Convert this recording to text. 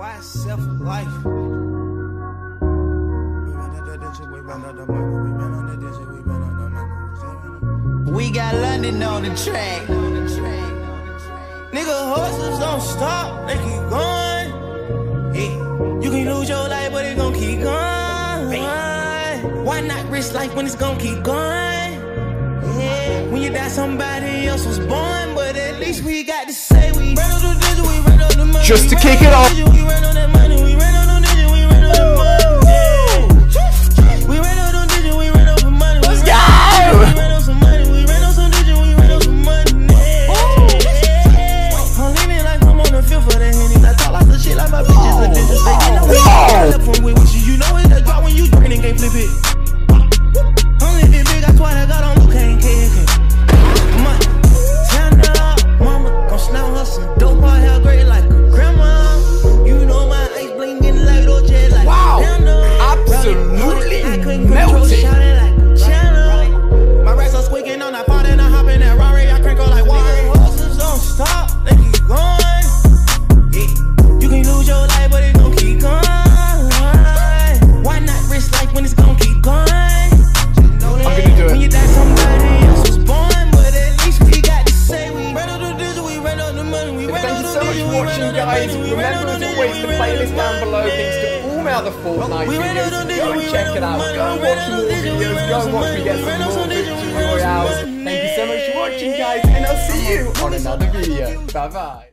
Why self life? We got London on the track. Nigga, horses don't stop, they keep going. You can lose your life, but it gon' keep going. Why not risk life when it's gon' keep going? Yeah. When you die, somebody else was born, but at least we got to say we. Just to kick it off. Guys. money, we ran Remember, as always, the we ran on playlist down below links to all my other Fortnite videos. Go and check it out. Go and watch more we ran on the videos. Go and watch me get some more victory ran on the royales. Thank you so much for watching, guys, and I'll see you on another video. Bye bye.